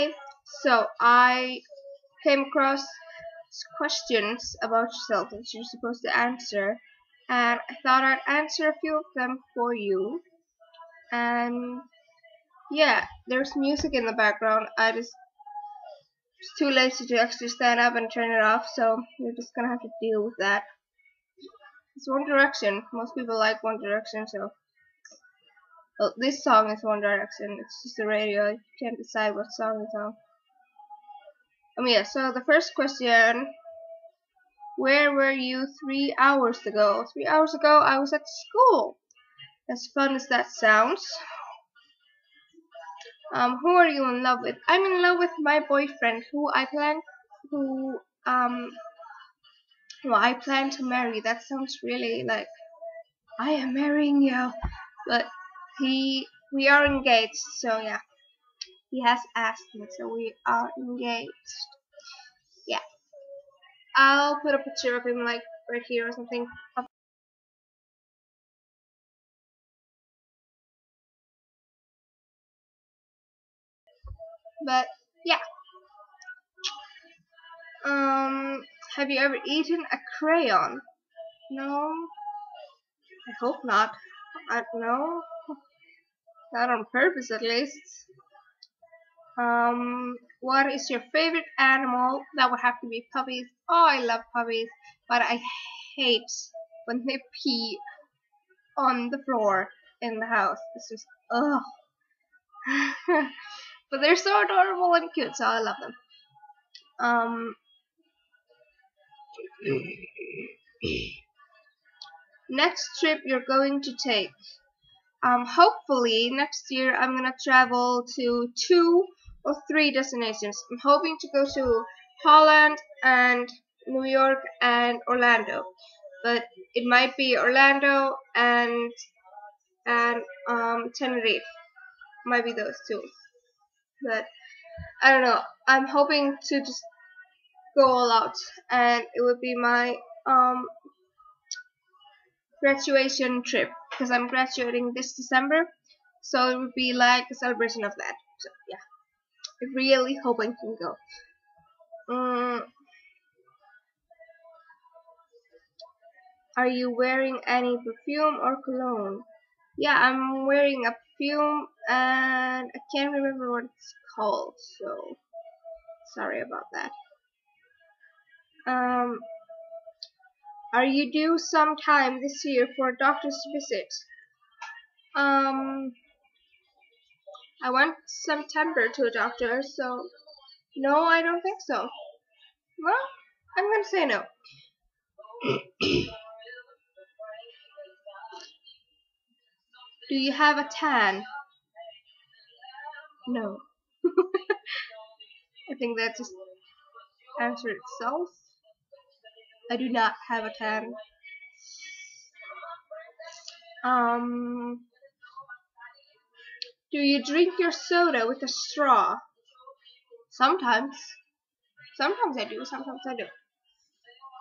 Okay, so I came across questions about yourself that you're supposed to answer, and I thought I'd answer a few of them for you. And yeah, there's music in the background. I just it's too lazy to actually stand up and turn it off, so you're just gonna have to deal with that. It's One Direction. Most people like One Direction, so well, this song is One Direction. It's just the radio. You can't decide what song it's on. Um, yeah. So the first question: Where were you three hours ago? Three hours ago, I was at school. As fun as that sounds. Um, who are you in love with? I'm in love with my boyfriend, who I plan, who um, well, I plan to marry. That sounds really like I am marrying you, but he we are engaged. So yeah, he has asked me, so we are engaged. Yeah, I'll put a picture of him like right here or something. But yeah. Um, have you ever eaten a crayon? No. I hope not. I don't know. Not on purpose, at least. Um, what is your favorite animal? That would have to be puppies. Oh, I love puppies, but I hate when they pee on the floor in the house. It's just ugh. but they're so adorable and cute, so I love them. Um, next trip you're going to take. Um, hopefully next year I'm gonna travel to two or three destinations. I'm hoping to go to Holland and New York and Orlando, but it might be Orlando and and um, Tenerife. Might be those two, but I don't know. I'm hoping to just go all out, and it would be my um graduation trip because I'm graduating this December, so it would be like a celebration of that. So yeah, I really hope I can go. Um, are you wearing any perfume or cologne? Yeah, I'm wearing a perfume and I can't remember what it's called, so sorry about that. Um, are you due sometime this year for a doctor's visit? Um, I went September to a doctor, so no, I don't think so. Well, I'm gonna say no. Do you have a tan? No. I think that just answered itself. I do not have a tan. Um, do you drink your soda with a straw? Sometimes. Sometimes I do, sometimes I don't.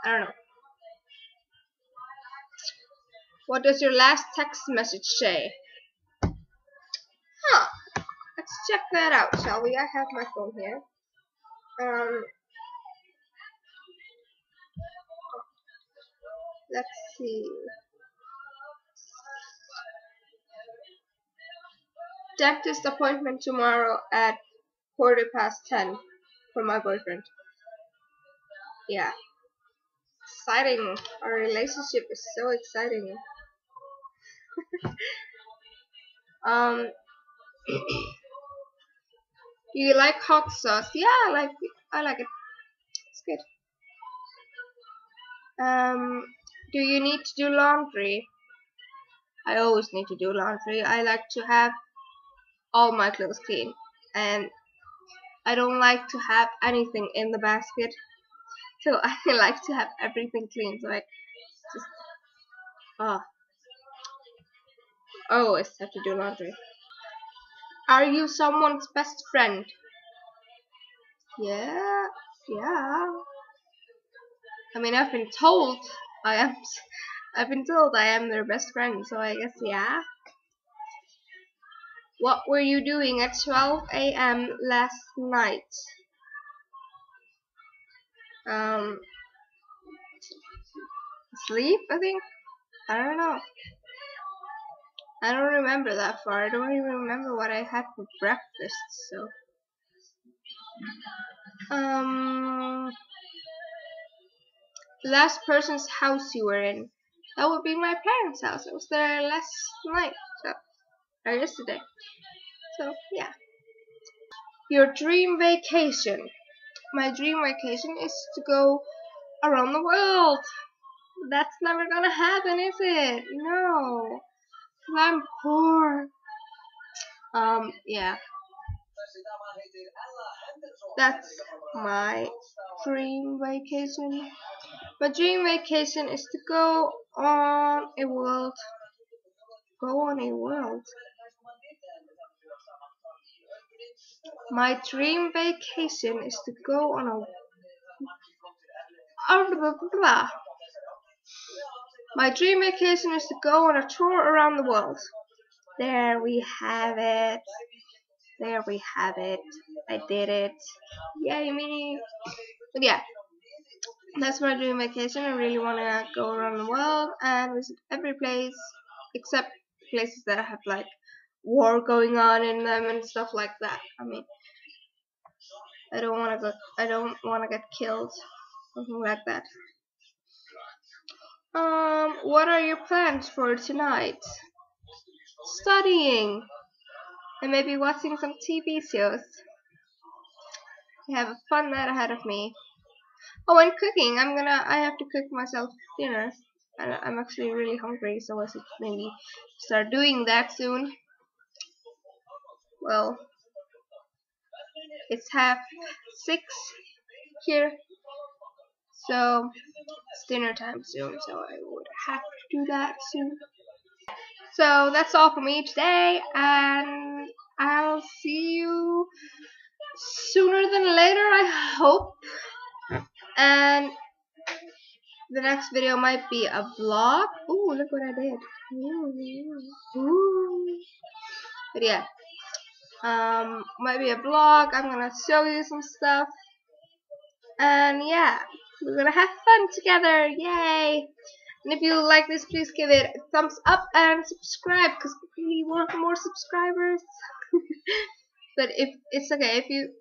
I don't know. What does your last text message say? Huh. Let's check that out, shall we? I have my phone here. Um, let's see. Dentist appointment tomorrow at quarter past ten for my boyfriend. Yeah. Exciting. Our relationship is so exciting. um you like hot sauce? Yeah, I like it. I like it. It's good. Um do you need to do laundry? I always need to do laundry. I like to have all my clothes clean and I don't like to have anything in the basket. So I like to have everything clean. So I just oh. always have to do laundry. Are you someone's best friend? Yeah, yeah. I mean, I've been told I am. I've been told I am their best friend, so I guess yeah. What were you doing at 12 a.m. last night? Um, sleep, I think? I don't know. I don't remember that far. I don't even remember what I had for breakfast, so. Um, last person's house you were in. That would be my parents' house. I was there last night, so, or yesterday. So, yeah. Your dream vacation. My dream vacation is to go around the world. That's never gonna happen, is it? No. I'm poor. Um, yeah. That's my dream vacation. My dream vacation is to go on a world. Go on a world. My dream vacation is to go on a. My dream vacation is to go on a tour around the world. There we have it. There we have it. I did it. Yay me. But yeah. That's what I do in vacation. I really want to go around the world and visit every place except places that have like war going on in them and stuff like that. I mean, I don't want to go. I don't want to get killed, something like that. Um, what are your plans for tonight? Studying and maybe watching some TV shows. I have a fun night ahead of me. Oh, and cooking. I'm gonna. I have to cook myself dinner. And I'm actually really hungry, so I should maybe start doing that soon. Well, it's half six here, so it's dinner time soon, so I would have to do that soon. So that's all for me today, and I'll see you sooner than later, I hope. And the next video might be a vlog. Ooh, look what I did. Ooh, ooh. But yeah, um, might be a vlog. I'm gonna show you some stuff. And yeah, we're gonna have fun together. Yay! And if you like this, please give it a thumbs up and subscribe because we want more subscribers. but if it's okay if you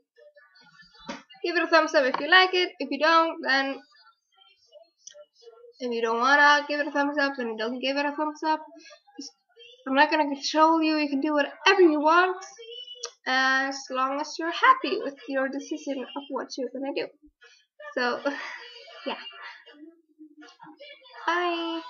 give it a thumbs up if you like it. If you don't, then if you don't wanna give it a thumbs up, then don't give it a thumbs up. I'm not gonna control you. You can do whatever you want as long as you're happy with your decision of what you're gonna do. So, yeah. Bye.